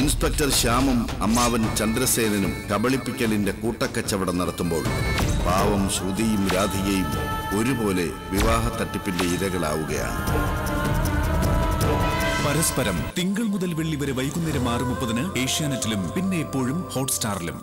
Inspector ശ്യാമും അമ്മാവൻ ചന്ദ്രസേനനും കബളിപ്പിക്കലിന്റെ കൂട്ടക്കച്ചവടം നടത്തുമ്പോൾ പാവം ശ്രുതിയും രാധികയും ഒരുപോലെ വിവാഹ തട്ടിപ്പിന്റെ ഇരകളാവുകയാണ്. പരസ്പരം തിങ്കൾ മുതൽ വെള്ളി വരെ വൈകുന്നേരം ആറ് മുപ്പതിന് ഏഷ്യാനെറ്റിലും പിന്നെ എപ്പോഴും ഹോട്ട്സ്റ്റാറിലും.